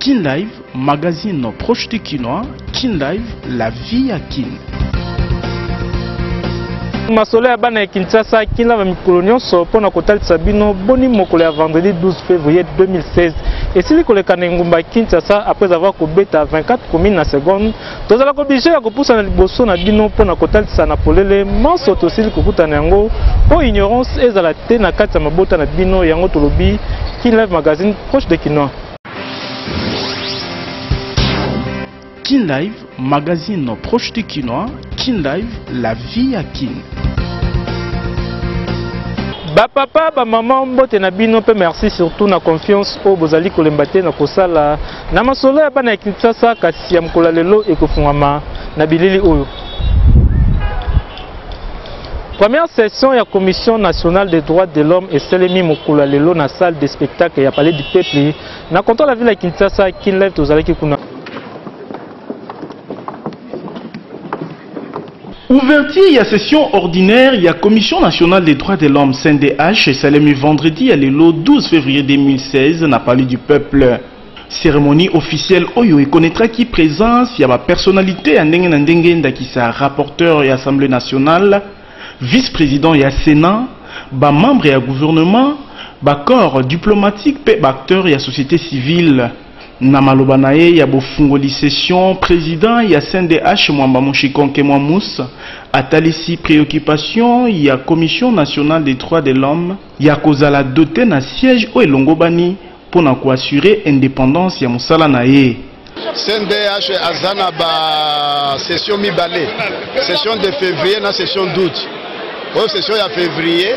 Kin Live, magazine proche du Kinois, Kin Live, la vie à Kin. masolo ya bana ya kinshasa kila ba mikolo nyonso mpo na kotalisa bino boni mokolo ya vendredi 12 février 2016 esili koleka na engumba kinshasa après avoir kobeta 24 commune na seconde tozala kobije ya kopusana liboso na bino mpo na kotalisa na polele manso tosili kokutana yango mpo ignorance ezala te na kati ya mabota na bino yango tolobi kinlive magazine proche de kinois kinlive magazine proche de kinois kinlive la vie ya kin bapapa bamama mbote na bino mpe merci surtout na confiance oyo bozali kolemba te na kosala Na masolo ya bana ya Kinshasa, kasi ya mokolo ya lelo ekofungwama na bilili oyo. Première session ya Commission nationale des droits de l'homme esalemi mokolo ya lelo na salle de spectacle ya Palais du Peuple na contrôle la ville ya Kinshasa, Kinlive tozalaki kuna. Ouverture ya session ordinaire ya Commission nationale des droits de l'homme CNDH esalemi vendredi ya lelo 12 février 2016 na Palais du Peuple. Cérémonie officielle oyo ekonnetraki présence ya ba personnalités ya ndenge na ndenge ndakisa rapporteur ya Assemblée nationale, vice-président ya Sénat, ba membres ya gouvernement, ba corps diplomatiques pe ba acteurs ya société civile. Na maloba na ye ya bofungoli session, president ya CNDH Mwamba Mushikonke Mwamus atalisi preoccupation ya Commission nationale des droits de l'homme ya kozala dote na siège oyo elongobani mpo na ko assurer independance ya mosala na ye. CNDH aza na ba session mibale, session de fevrier na session d'aout. Oyo session ya fevrier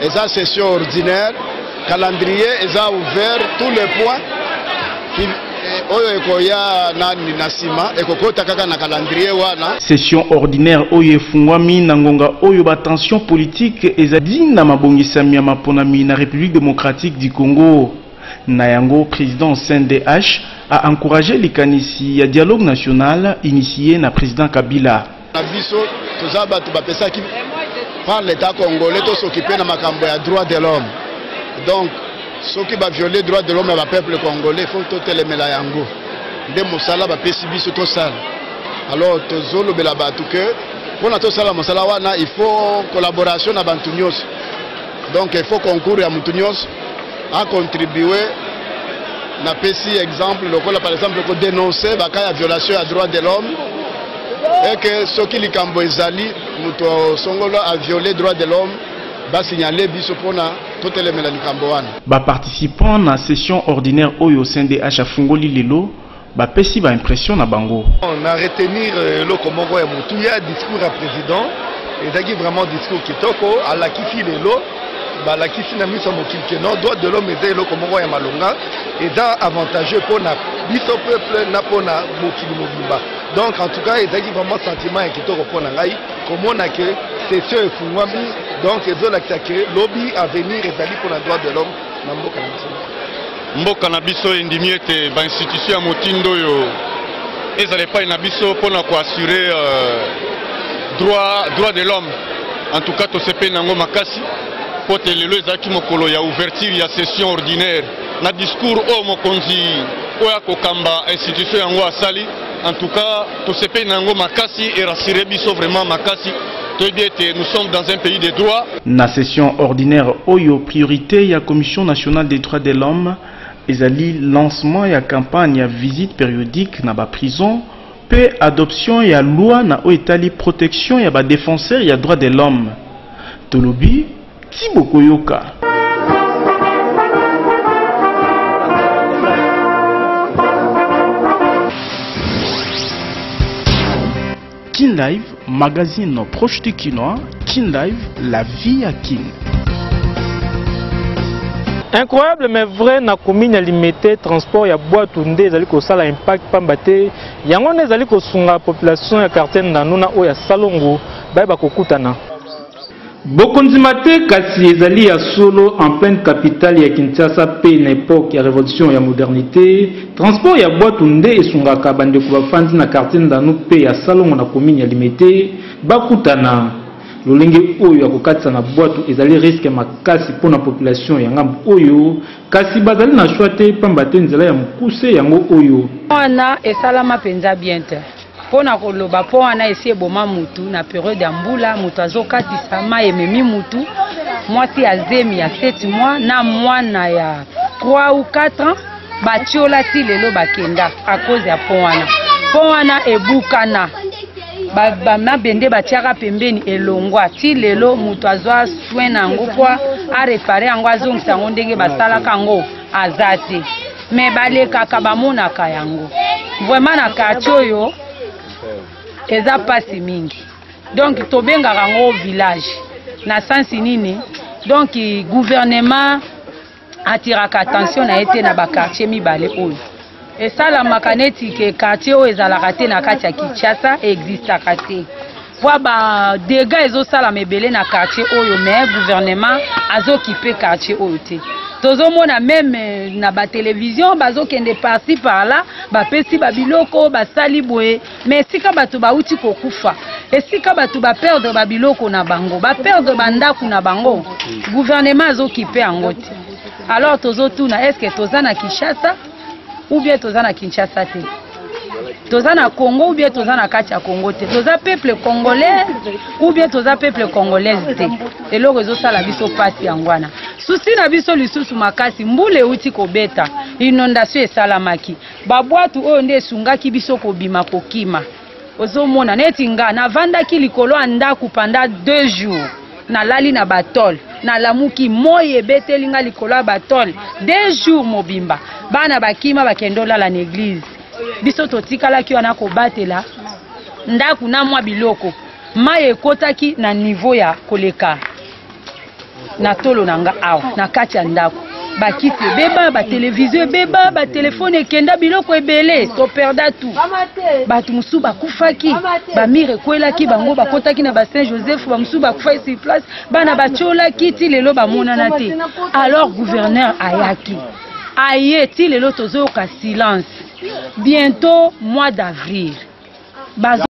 Eza session ordinaire, calendrier eza ouvert tous les points qui eh, oyo ekoya nani na nsima ekokota kaka na calendrier wana. Session ordinaire oyo efungwami na ngonga oyo ba tension politique ezali na mabongisami ya maponami na République démocratique du Congo. Na yango président CNDH a encouragé likanisi ya dialogue national initié na président Kabila. na biso toza bato bapesaki par l'état congolais tosokipe na makambo ya droit de l'homme donc soki baviole droit de l'homme ya bapeuple congolais fo totelemela yango nde mosala bapesi biso tosala alors tozolobela bato ke mpona tosala mosala wana il faut collaboration na bantu nyonso donc il faut concours ya mutu nyonso a contribuer na pesi exemple lokola par exemple ko dénoncer baka ya violation ya droit de l'homme et que soki likambo ezali mutu songolo a violer droit de l'homme basignale biso mpona totelemela likambo wana baparticipant na session ordinaire oyo cndh afungoli lelo bapesi ba impression na bango. Na retenir euh, eloko moko ya motuya discours ya president ezalaki vraiment discours kitoko, alakisi lelo balakisi na miso ya mokili ke non droit de l'homme eza eloko moko ya malonga eza avantageux mpo na biso peuple na mpo na mokili mobimba donc en tout cas ezalaki vraiment sentiment ya kitoko mpo na ngai komona ke session efungwami donc ezolakisa ke lobi avenir ezali mpo na droit de l'homme na mboka na biso Mboka na biso endimi ete ba institution ya motindo oyo ezala epai na biso mpo na koassure euh, droit, droit de l'homme en tout cas tosepeli nango makasi mpo te lelo ezalaki mokolo ya ouverture ya session ordinaire na discours oyo mokonzi oyo akokamba institution yango asali en tout cas tosepeli na yango makasi erasire biso vraiment makasi toyebi ete nous sommes dans un pays de droit Na session ordinaire oyo, priorite ya Commission nationale des droits de l'homme ezali lancement ya campagne ya visite periodique na ba prisons mpe adoption ya loi na oyo etali protection ya ba defenseurs ya droits de l'homme. Tolobi ti bokoyoka. Kin Live, magazine proche du Kinois. Kin Live, la vie à Kin. incroyable mais vrai na commune ya limete transport ya bwatu nde ezali kosala impact pamba te yango nde ezali kosunga population ya quartier ndanduna oyo ya salongo bayeba kokutana Bokondima te kasi ezali ya solo en pleine capitale ya Kinshasa mpe na epoque ya revolution ya modernite, transport ya bwatu nde esungaka bandeko bafandi na quartier Ndanu mpe ya Salongo na commune ya Limete bakutana. Lolenge oyo ya kokatisa na bwatu ezali risque makasi mpo na population ya ngambo oyo kasi bazali na choix te pamba te nzela ya mokuse yango oyo. Mwana esalama penza bien te. mpo na koloba mpo wana esi eboma mutu na periode ya mbula mutu azokatisa mai ememi mutu mwasi ya zemi ya 7 mois na mwana ya 3 ou 4 ans batiola ti lelo bakenda a cause ya mpo wana mpo wana ebukana bamabende ba, ba batiaka pembeni elongwa ti lelo moto azwa soin na yango mpo arepare yango azongisa yango ndenge basalaka yango aza te me balekaka bamonaka yango vraiment na quartier oyo eza mpasi mingi donc tobengaka yango village na sensi nini donc gouvernement atiraka attention na ye te na bakartier mibale oyo esalamaka neti ke kartier oyo ezalaka te na kati ya kinshasa existaka te Pwa ba dégâts ezosalama ebele na quartier oyo mais gouvernement azokipe quartier oyo te tozomona meme euh, na batelevision bazokende parci par là bapesi babiloko basali boye mais esika bato bauti kokufa esika bato baperdre babiloko na bango baperdre bandako na bango gouvernement azokipe yango te alors tozotuna estce toza na kinshasa ou bien toza na kinshasa te toza na congo ou bien toza na kati ya congo te toza peuple congolais ou bien toza peuple congolaise te eloko ezosala biso mpasi yango wana susi na biso lisusu makasi mbula euti kobeta inondation esalamaki babwatu oyo nde esungaki biso kobima kokima ozomona neti nga navandaki likolo ya ndako panda deux jours nalali na batole nalamuki moi ebeteli nga likolo ya batole de jour mobimba bana bakima bakende olala na eglize biso totikalaki wana kobatela ndako na mwa biloko mai ekotaki na nivo ya koleka na tolo na nga awa na kati ya ndako bakiti ebeba batelevizio ebeba batelefone ekenda biloko ebele toperda tout bato mosusu bakufaki bamire ekwelaki bango bakotaki na basaint joseph bamosusu bakufaki sur place bana batiolaki ti lelo bamonana te alors gouverneur ayaki aye ti lelo tozoyoka silence bientôt mois d'avril bazo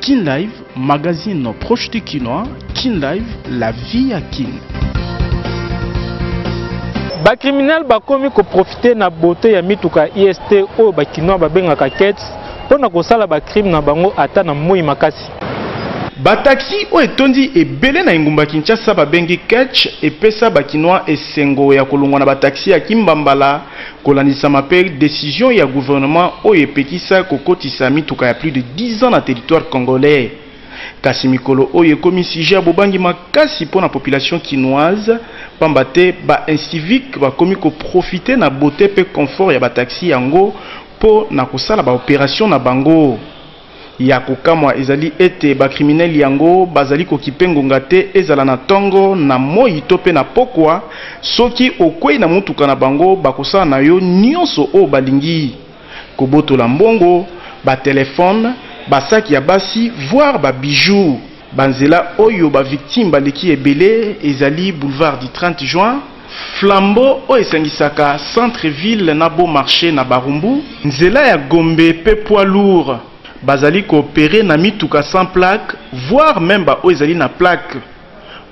Kin Live, magazine proche du Kinois. Kin Live, la vie à Kin. bacriminel bakomi koprofite na bote ya mituka ist oyo bakinois babengaka kets mpo na kosala bacrime na bango ata na moi makasi. Bataxi oyo etondi ebele na engumba Kinshasa babengi catch epesa ba kinois esengo ya kolongwa na ba taxi ya kimbambala kolandisama mpe decision ya gouvernement oyo epekisa kokotisa mituka ya plus de 10 ans na territoire congolais. Kasi mikolo oyo ekomi sujet ya bobangi makasi mpo na population kinoise pamba te ba inciviques bakomi ko profiter na beaute mpe confort ya ba taxi yango Mpo na kosala baoperasyo na bango. Ya kokamwa ezali ete bakriminele yango bazali kokipe ngonga te, ezala na ntongo, na moi to mpe na mpokwa. Soki okwei na motuka na bango, bakosala na yo nyonso oyo balingi, kobotola mbongo, batelefone, basaki ya basi, voir ba bijoux. Banzela oyo bavictime baleki ebele ezali boulevard du 30 juin, Flambeau oyo esangisaka centre ville na beau marche na Barumbu, nzela ya Gombe pe poids lourds bazali ko operer na mituka sans plaque voir meme ba oyo ezali na plaque.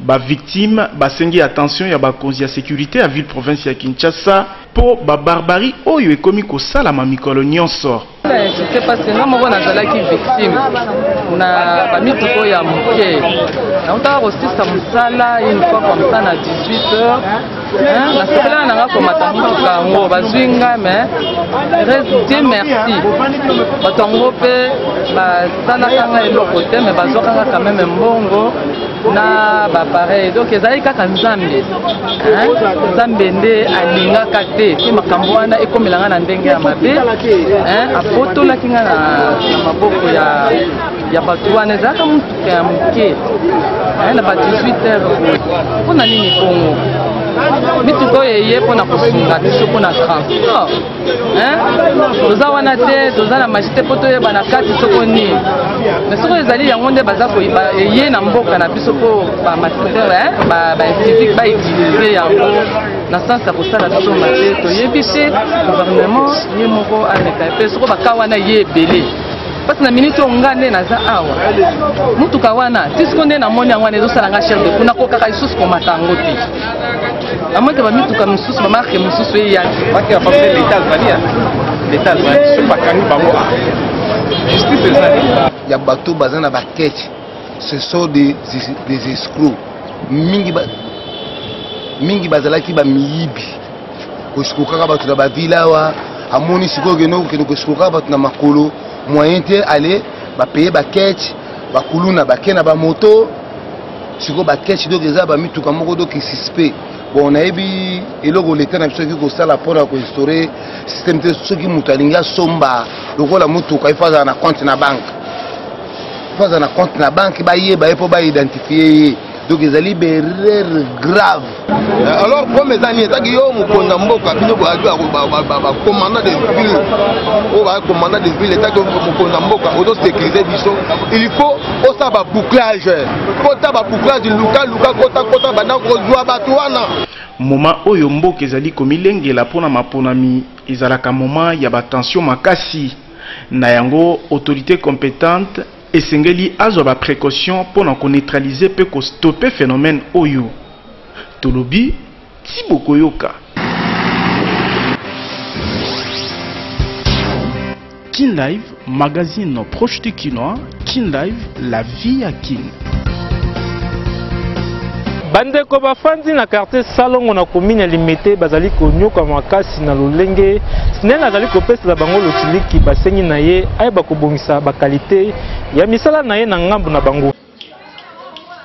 Ba victimes basengi attention ya bakonzi ya securite ya ville-province ya Kinshasa po ba barbarie oyo ekomi kosalama mikolo nionso. succès parce que nga moko nazalaki victime na bamituka oyo ya moke nautaka kosisa mosala une fois comme ça na 18 heures nasepelaka na nga komata motuka yango bazwi nga me die merci bato yango mpe basalaka nga eloko te me bazwaka nga kameme mbongo na bapareil donc ezali kaka nzambe nzambe nde alingaka te te makambo wana ekomela ngai na ndenge ya mabe abotolaki ngai na maboko ya ya bato wana ezalaka motuka ya moke na ba 18 heure mpo na nini bongo mituka oyo eye mpo na kosunga biso mpo na transport toza wana te toza na maji te mpo toyeba na kati soko nini mais soko ezali yango nde baza koyeba eye na mboka na biso mpo bamasetere bainstitut bautilize yango na sense ya kosala biso mabe toyebi te gouvernement ye moko ameka mpe soko baka wana ye ebele mpasi na miniti oyo ngai nde naza awa motuka wana ti siko nde namoni yango wana ezosala ngai chere de kuna kokaka lisusu komata yango te bamwete bamituka mosusu bamarke mosusu eya bakela pape leta azali ya leta azali soki bakangi bango a justice ezali ya bato baza na bakete ce sont des, des escrocs mingi ba, mingi bazalaki bamiyibi kosikokaka bato na bavile awa amoni sikoyo kende kokende kosikokaka bato na makolo moyen te ale bapeye bakete bakuluna bake na bamoto sikoyo bakeshe donc eza bamituka moko donc suspect bon nayebi eloko leta na biso eki kosala mpo na koinstaure systeme te soki moto alingi asomba lokola motuka ifo azala na compte na banke ifo azala na compte na banke bayeba ye mpo baidentifie ye donc ezali berere grave Eh, alors problème eza nini ezaki yo mokonzi ya mboka bino bacommandant de ville oyo baya commandant de ville ezaki mokonzi ya mboka ozo sécurise biso il faut osala babouclage kota babouclage luka luka kota kota banda kozwa bato wana moma oyo mboka ezali komilengela mpo na maponami ezalaka moma ya batension makasi na yango autorité compétente Esengeli azwa ba precautions mpo na ko neutraliser mpe ko stopper phenomène oyo. Tolobi tii bokoyoka. Kin Live, magazine proche du Kinois, Kin Live, la vie ya Kin. Bandeko bafandi na quartier Salongo na commune ya Limete bazali konyoka makasi na lolenge SNEL azali kopesela bango lotiliki basengi na ye ayeba kobongisa bakalite ya misala na ye na ngambo na bango.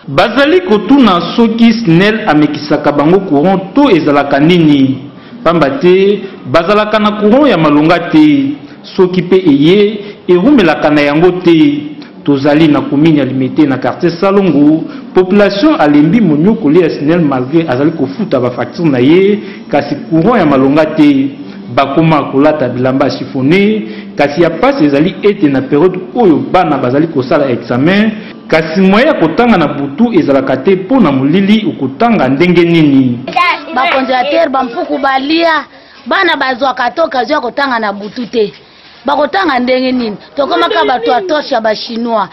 Bazali kotuna soki SNEL amekisaka bango courant to ezalaka nini pamba te bazalaka na courant ya malonga te soki mpe eye ewumelaka na yango te. Tozali na commune ya Limete na quartier Salongo, population alembi moniokoli ya SNEL malgre azali kofuta ba factures na ye kasi courant ya malonga te, bakoma kolata bilamba chiffonne kasi ya pasi ezali ete na periode oyo bana bazali kosala examen kasi moyen ya kotanga na butu ezalaka te mpo na molili okotanga ndenge nini? Ba congelateur ba mpuku balia bana bazwaka to occasion ya kotanga na butu te. bakotanga ndenge nini tokomaka bato ya toshe ya bachinois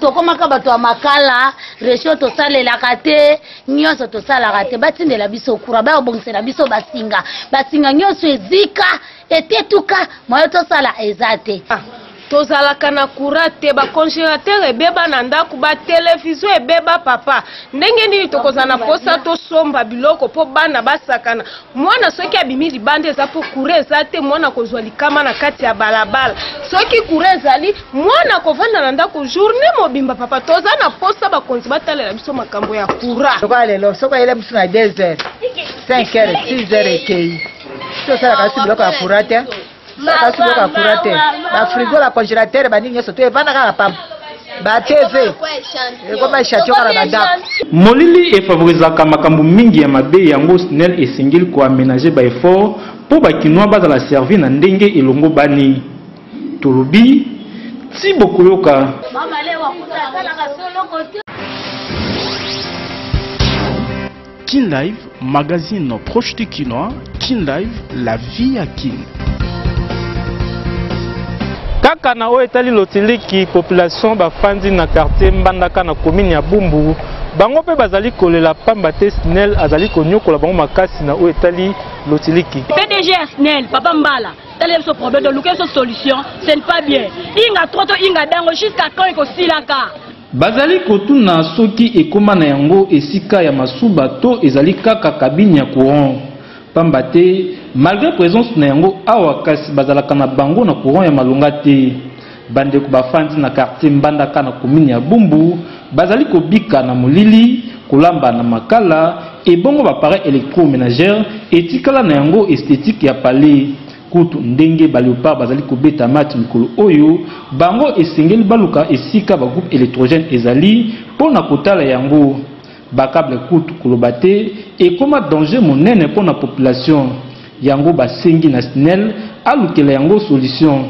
tokomaka bato ya makala regio tosalelaka te nyonso tosalaka te batindela biso kura bayobongisela biso basinga basinga nyonso ezika etetuka moyo tosala eza te ah, tozalaka na courant te bacongélateur ebeba na ndako batelevizio ebeba papa ndenge nini tokozala na mposa tosomba biloko mpo bana basakana mwana soki abimi libanda eza mpo kura eza te mwana kozwa likama na kati ya balabala soki kura ezali mwana kovanda na ndako journée mobimba papa toza na posa bakonzi batalela biso makambo ya kura soka lelo soki ayela biso na 2 heures 5 heures 6 heures ekei tosalaka biso biloko ya kura te bakasi biloko ya courant te bafrigo bacongélateur banini nyonso to evanda kaka pamba batv ekoma echatio kaka na bandako molili efavorizaka makambo mingi ya mabe yango snel esengeli koamenage baeffort mpo bakinois bazala servi na ndenge elongobani tolobi ti bokoyoka Kin Live, magazine proche du Kinois. Kin Live, la vie à Kin. kaka na oyo etali lotiliki population bafandi na quartier mbandaka na commune ya bumbu bango mpe bazali kolela pamba te snel azali konyokola bango makasi na oyo etali lotiliki pdg ya snel papa mbala talela biso problème toluka biso solution ce n'est pas bien inga trop to inga dango jusqu'à quand ekosilaka Bazali kotuna soki ekoma na yango esika ya masuba to ezali kaka cabine ya courant. Pamba te, malgre presence na yango awa kasi bazalaka na bango na courant ya malonga te. Bandeko bafandi na quartier Mbandaka na commune ya Bumbu bazali kobika na molili, kolamba na makala, ebongo b'appareils electro-menagers etikala na yango esthetique ya palais. Kutu, ndenge ba Leopards bazali kobeta match mikolo oyo, bango esengeli baluka esika ba groupes electrogènes ezali mpo na kotala yango. Ba cables kutu koloba te, ekoma danger monene mpo na population. Yango basengi na Snel alukela yango solution.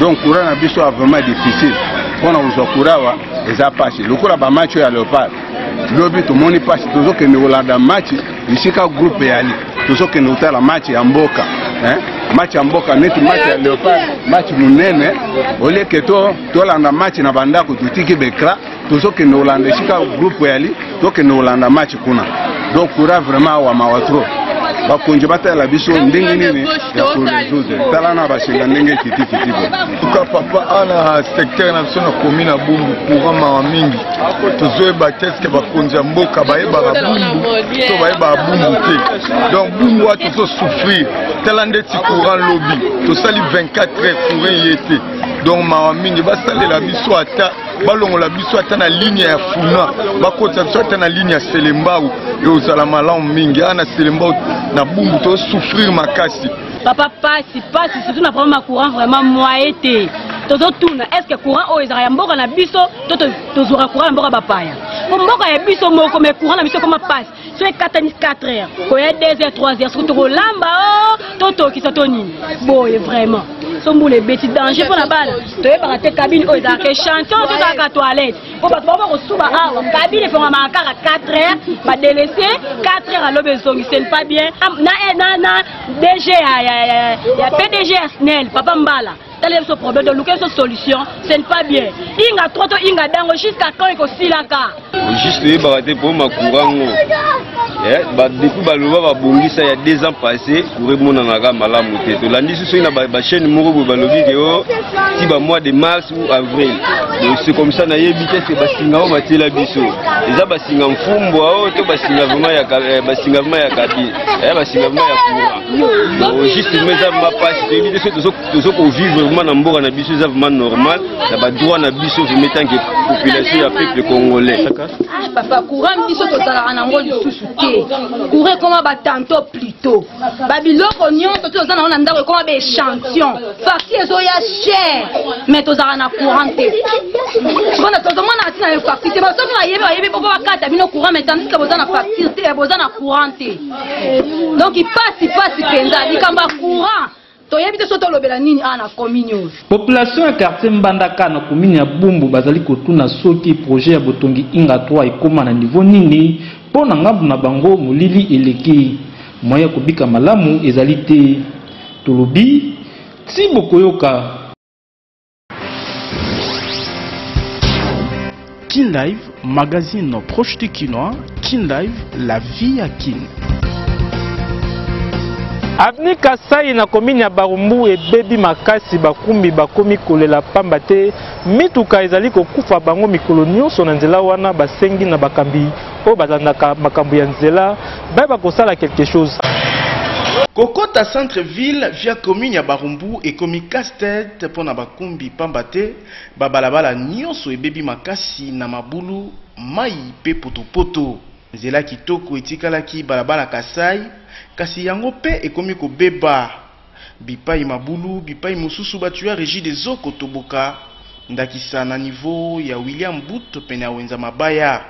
Donc courant na biso awa vraiment difficile, mpo na kozwa courant awa eza pasi lokola ba match oyo ya Leopards. lobi tomoni mpasi tozokende kolanda match bisika groupe eyali tozokende kotala match ya mboka eh? match ya mboka neti match ya leopard match monene olieke to tolanda match na bandako totiki bekra tozokende kolanda esika groupe eyali tokende kolanda match kuna donc kura vraiment awa mawa trop bakonzi batalela biso ndenge nini ya koresoudre tala na basenga ndenge ekiti kiti bo tuka papa ana secteur na biso na komi na bungu courant mawa mingi tozoyeba teske bakonzi ya mboka bayebaka bumbu to bayebaka bumbu te donc bumbu wa tozosouffrir tala ndeti courant lobi tosali 24 heures courant ye te donc mawa mingi basalela biso ata balongola biso ata na ligne ya funa bakotisa biso ata na ligne ya selembau eozala malamu mingi awa na selembau na bumbu tosouffrir makasi papa pasi pasi surtout na problème ya courant vraiment moye te tozotuna est ce que courant oyo ezalaka ya mboka na biso to tozwaka courant ya mboka bapaya po mboka ya biso moko mai courant na biso ekoma pasi so ekatani 4 heures koya 2 heures 3 heures soki tokolamba o oh, totokisa to nini boye vraiment so mbula ebeti danger mpo na bana toyebaka te kabine oyo ezalaka echantion to ezalaka toilette mpo bato bako kosuba awa kabine efongama kaka 4 heures badelese 4 heures alobi ezongiseni pas bien na eh, dg ya pdg ya snel papa mbala talela biso problème to luka biso solution ce n'est pas bien inga trop to inga dango jusqu'à quand ekosilaka juste oyebaka te mpo makura ngo eh, depuis baloba babongisa ya deux ans passé kura emonanaka malamu te tolandi susu na bachaîne moko boye balobi ke o oh, ti ba mois de mars ou avril c'est comme ça nayebi te se basinga oyo batiela biso eza basinga mfumbwa oyo oh, to basinga vraimen ya eh, basinga vraimen ya kabi eh, basinga vraimen ya kura juste mais eza ma pasi toyebi te soki tozo kovivre vraiment na mboka na biso eza vraiment normal na badroit na biso vraimen tant que population ya peuple congolais ah, papa courant biso tozalaka nango lisusu te courant ekoma batanto plutot babiloko nyonso ti toza nango na ndako ekoma baéchantillon facture ezoya cher mais tozalaka na courant te mpona tozomonaka ntina ya facture te basoki bayebi bayebi mpo bakata bino courant mais tandis ke boza na facture te boza na courant te donc pasi pasi mpenza likambo ya courant toyebi te so tolobela nini awa na commune oyo population ya quartier mbandaka na commune ya bumbu bazali kotuna soki projet ya botongi inga 3 ekoma na niveau nini mpo na ngambo na bango molili eleki moyen ya kobika malamu ezali te tolobi ti bokoyoka Kin Live, magazine proche du Kinois. Kin Live, la vie à Kin. Avenue Kasaï na commune ya Barumbu ebebi makasi bakumbi bakomi kolela pamba te mituka ezali kokufa bango mikolo nyonso na nzela wana basengi na bakambi oyo balandaka makambo ya nzela bayeba kosala quelque chose. Kokota centre ville via commune ya Barumbu ekomi casse-tête Te mpo na bakumbi mpamba te babalabala nyonso ebebi makasi na mabulu, mai mpe potopoto. Nzela kitoko etikalaki balabala Kasaï, kasi yango mpe ekomi kobeba. Bipai mabulu, bipai mosusu ba tuyau Regideso kotoboka, ndakisa na niveau ya William But pene ya Wenza Mabaya.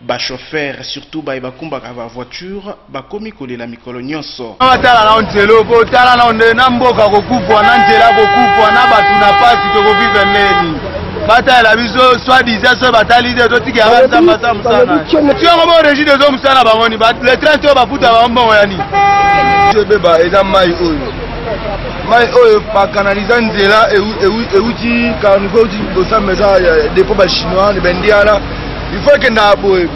Ba chauffeurs surtout baye bakumbaka ba voiture bakomi kolela mikolo nyonso. Ah, tala na nzelo po tala na nde na mboka kokufwa na nzela kokufwa na bato na pasi tokovive neni batalela biso soit disant soki batali te totiki yaka nzambe ata mosala tiongo bo regi dezo mosala bango ni le 30 oyo bafuta bango mbongo ya nini ebeba eza mai oyo mai oyo bakanaliza nzela ewuti kaniko ewuti libosa meza depo bachinois ne baindiana il faut ekendaka boye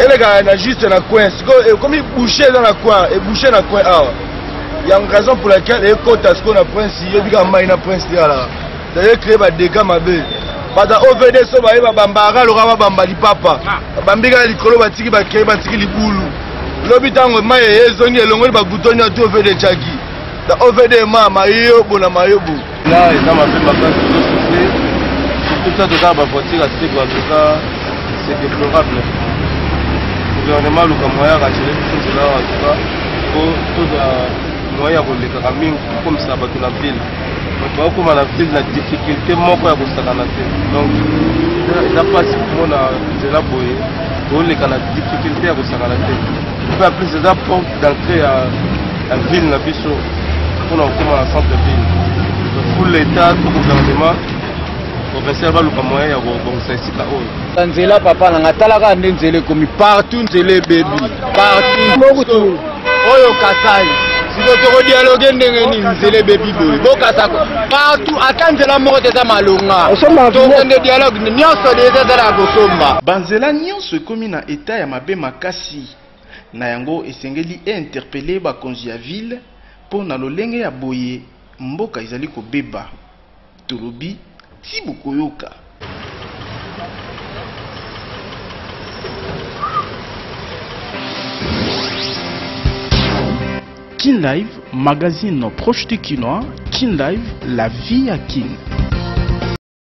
elekaka na juste na coin sikoyo ekomi eh, bouche eza na coin ebouche eh, na coin awa ah. yango raison pour laquelle ekota sikoyo na prince yebi kaka mai na prince te alaka daye créer badega mabe baza ovd so baye babambaka loka babamba lipapa babambi kaka likolo batiki bakei batiki libulu lobi ntango mai eye ezongi elongoli bagutoni atu ovd ecaki da ovd emama yeyo bona mayobo Là, eza mabe makasi tozo souffrir surtout ça toza na bavoiture ya seko en tout cas c'est déplorable gouvernement aluka moyen ya rasure biso nzela en tout cas po tozwa moyen ya kolekaka mingi kokomisa bato na ville bato bakokoma na ville na difficulté moko ya kosakana te donc eza mpasi komona nzela boye koleka na difficulté ya kosakana te Mpe en plus eza porte d'entrée ya ya ville na biso mpona kokoma na centre ville full l'état to gouvernement professeur baluka moyen ya kobongisa esika oyo ta nzela papa nanga tala kaka nde nzela ekomi partout nzela ebebi partout oyo kasai siko tokodialoge ndenge nini nzela ebebi boye bokasa partout ata nzela moko te eza malonga tokende dialogue nyonso deeza ezala ya kosomba banzela nyonso ekomi na etat ya mabe makasi Kasi, na yango esengeli e interpeller bakonzi ya ville mpo na lolenge ya boye mboka ezali kobeba. Tolobi tii bokoyoka. Kin Live, magazine proche du Kinois, Kin Live, la vie à Kin.